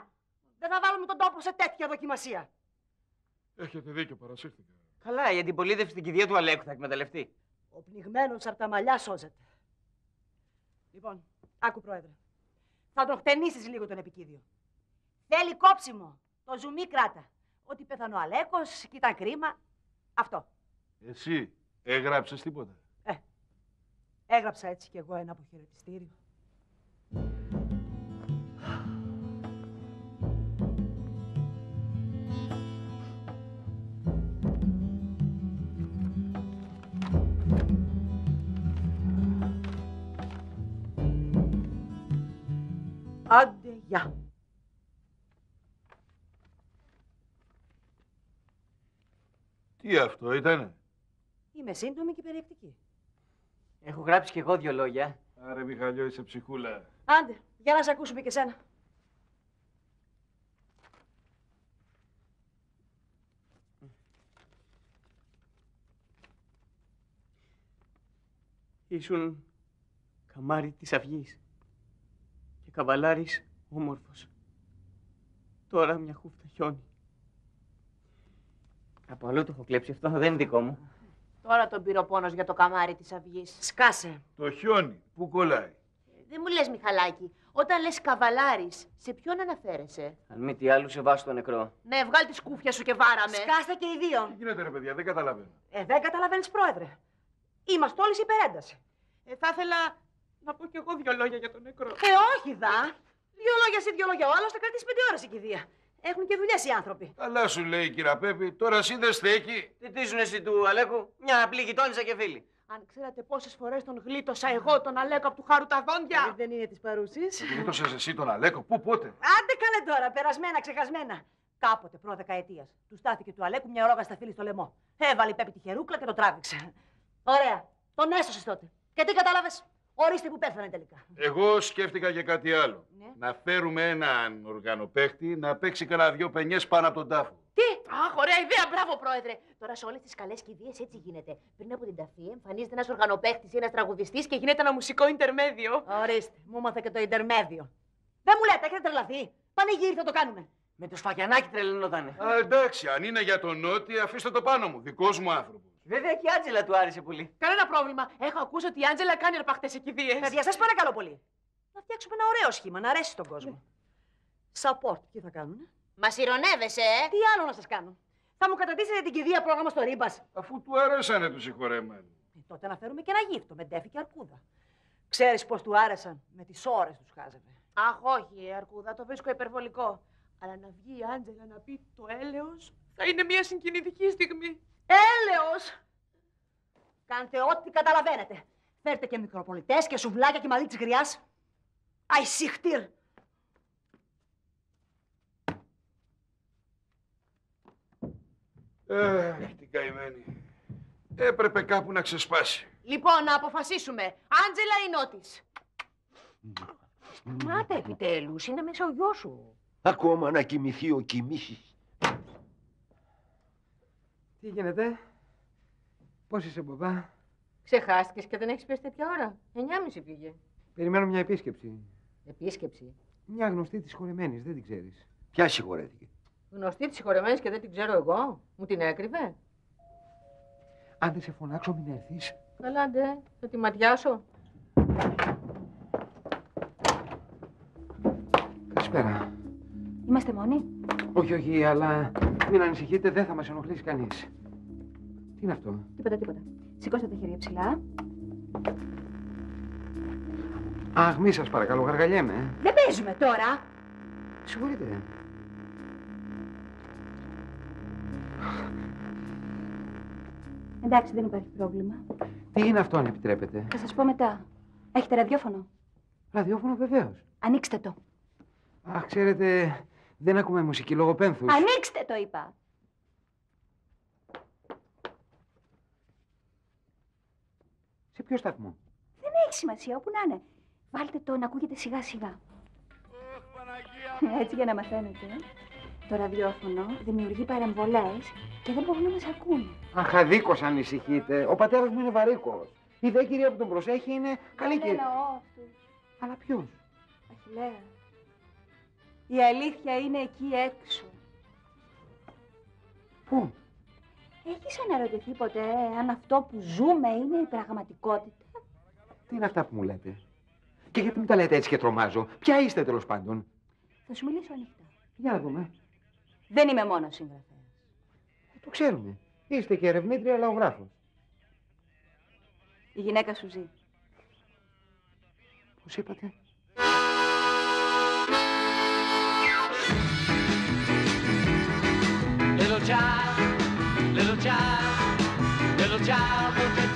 Δεν θα βάλουμε τον τόπο σε τέτοια δοκιμασία. Έχετε δίκιο, παρασύρθηκα. Καλά, η αντιπολίτευση στην κηδεία του Αλέκου θα εκμεταλλευτεί. Ο πνιγμένος από τα μαλλιά σώζεται. Λοιπόν, άκου, πρόεδρε. Θα τον χτενίσεις λίγο τον επικίδιο. Θέλει κόψιμο. Το ζουμί κράτα. Ότι πέθανε ο Αλέκος και ήταν κρίμα. Αυτό. Εσύ έγραψες τίποτα. Έγραψα έτσι κι εγώ ένα αποχαιρετιστήριο. Άντε, γεια. Τι αυτό ήτανε; Είμαι σύντομη και περιεκτική. Έχω γράψει κι εγώ δύο λόγια. Άρε Μιχαλιό, είσαι ψυχούλα. Άντε, για να σε ακούσουμε και σένα. Ήσουν καμάρι της αυγής και καβαλάρης όμορφος. Τώρα μια χούφτα χιόνι. Από αλλού το έχω κλέψει αυτό, δεν είναι δικό μου. Τώρα τον πήρε ο πόνος για το καμάρι της αυγής. Σκάσε. Το χιόνι, πού κολλάει. Δεν μου λες, Μιχαλάκη, όταν λες καβαλάρης, σε ποιον αναφέρεσαι; Αν μη τι άλλο, σε βάσω το νεκρό. Ναι, βγάλ τη σκούφια σου και βάραμε. Σκάστε και οι δύο. Τι γίνεται ρε παιδιά, δεν καταλαβαίνω. Ε, δεν καταλαβαίνεις, πρόεδρε. Είμαστε όλοι σε υπερένταση. Ε, θα ήθελα να πω κι εγώ δύο λόγια για τον νεκρό. Ε, όχι δα. Δύο λόγια εσύ, δύο λόγια ο άλλος, θα κρατήσει πέντε ώρες η κηδεία. Έχουν και δουλειές οι άνθρωποι. Καλά σου λέει κύρα Πέπη, τώρα εσύ δεν στέκει. Τι τίζουν εσύ του Αλέκου, μια απλή γειτόνισσα και φίλη. Αν ξέρατε πόσες φορές τον γλίτωσα εγώ τον Αλέκο από του χάρου τα δόντια. δεν είναι της παρούσης. Γλίτωσες εσύ τον Αλέκο, πού πότε; Άντε καλέ τώρα, περασμένα, ξεχασμένα. Κάποτε προ δεκαετίας του στάθηκε του Αλέκου μια ρόγα στα φίλη στο λαιμό. Έβαλε η Πέπη τη χερούκλα και το τράβηξε. Ωραία. Τον έσωσες τότε. Και τι κατάλαβες; Ορίστε που πέθανε τελικά. Εγώ σκέφτηκα για κάτι άλλο. Ναι. Να φέρουμε έναν οργανοπαίχτη να παίξει κανένα δυο πενιές πάνω από τον τάφο. Τι! Αχ, ωραία ιδέα, μπράβο, πρόεδρε. Τώρα σε όλες τις καλές κηδείες έτσι γίνεται. Πριν από την ταφή εμφανίζεται ένας οργανοπαίχτης ή ένας τραγουδιστής Και γίνεται ένα μουσικό ιντερμέδιο. Ορίστε, μου έμαθε και το ιντερμέδιο. Δεν μου λέτε, έχετε τρελαθεί. Πανηγύρι θα το κάνουμε. Με το σφαγιανάκι τρελαινότανε. Α, εντάξει, αν είναι για τον Νότι, αφήστε το πάνω μου. Δικός μου άνθρωπος. Βέβαια και η Άντζελα του άρεσε πολύ. Κανένα πρόβλημα. Έχω ακούσει ότι η Άντζελα κάνει αρπαχτές σε κηδείε. Παιδιά, σας παρακαλώ πολύ. Να φτιάξουμε ένα ωραίο σχήμα, να αρέσει στον κόσμο. Support, τι θα κάνουνε; Μας ηρωνεύεσαι, ε; Τι άλλο να σας κάνω; Θα μου κατατήσετε την κηδεία πρόγραμμα στο ρίμπας. Αφού του αρέσανε τους συγχωρεμένους. Ε, τότε να φέρουμε και ένα γύφτο με ντέφι και αρκούδα. Ξέρεις πώς του άρεσαν; Με τις ώρες τους χάζευε. Αχ, όχι, Αρκούδα, το βρίσκω υπερβολικό. Αλλά να βγει η Άντζελα να πει το έλεος θα είναι μια συγκινητική στιγμή. Έλεος! Κάντε ό,τι καταλαβαίνετε. Φέρτε και μικροπολιτές και σουβλάκια και μαλλί της γριάς. Αϊσυχτήρ! Ε, την καημένη. Έπρεπε κάπου να ξεσπάσει. Λοιπόν, να αποφασίσουμε. Άντζελα ή Νότης; Μάτε επιτέλους, είναι μέσα ο γιος σου. Ακόμα να κοιμηθεί ο κοιμήσεις. Τι γίνεται, πώς είσαι μπαμπά; Ξεχάστηκες και δεν έχεις πέσει τέτοια ώρα. 9.30 πήγε. Περιμένω μια επίσκεψη. Επίσκεψη; Μια γνωστή της χωρεμένης, δεν την ξέρεις. Ποια συγχωρέθηκε; Γνωστή της συγχωρεμένη και δεν την ξέρω εγώ. Μου την έκρυβε. Αν δεν σε φωνάξω μην έρθεις. Καλά, ντε. Θα τη ματιάσω. Καλησπέρα. Είμαστε μόνοι; Όχι, όχι, αλλά μην ανησυχείτε, δεν θα μας ενοχλήσει κανείς. Τι είναι αυτό; Τίποτα, τίποτα. Σηκώστε τα χέρια ψηλά. Αχ, μη σας παρακαλώ, γαργαλιέμαι. ε. Δεν παίζουμε τώρα. Συγχωρείτε. Εντάξει, δεν υπάρχει πρόβλημα. Τι είναι αυτό, αν επιτρέπετε; Θα σας πω μετά. Έχετε ραδιόφωνο; Ραδιόφωνο βεβαίως. Ανοίξτε το. Αχ, ξέρετε, δεν ακούμε μουσική λόγω πένθους. Ανοίξτε το, είπα. Σε ποιο σταθμό; Δεν έχει σημασία, όπου να είναι. Βάλτε το να ακούγεται σιγά σιγά. Έτσι για να μαθαίνετε. ε. Το ραδιόφωνο δημιουργεί παρεμβολές και δεν μπορούν να μας ακούν. Αχ, αδίκως ανησυχείτε. Ο πατέρας μου είναι βαρύκος. Η δε κυρία που τον προσέχει είναι καλή Δεν κυρία. εννοώ αυτούς. Αλλά ποιος; Αχιλέα. Η αλήθεια είναι εκεί έξω. Πού; Έχεις αναρωτηθεί ποτέ αν αυτό που ζούμε είναι η πραγματικότητα; Τι είναι αυτά που μου λέτε; Και γιατί μου τα λέτε έτσι και τρομάζω; Ποια είστε τέλος πάντων; Θα σου μιλήσω ανοιχτά. Για να δούμε. Δεν είμαι μόνο συγγραφέας. Το ξέρουμε. Είστε και ερευνήτρια λαογράφος. Η γυναίκα σου ζει. Πώς είπατε; Little child,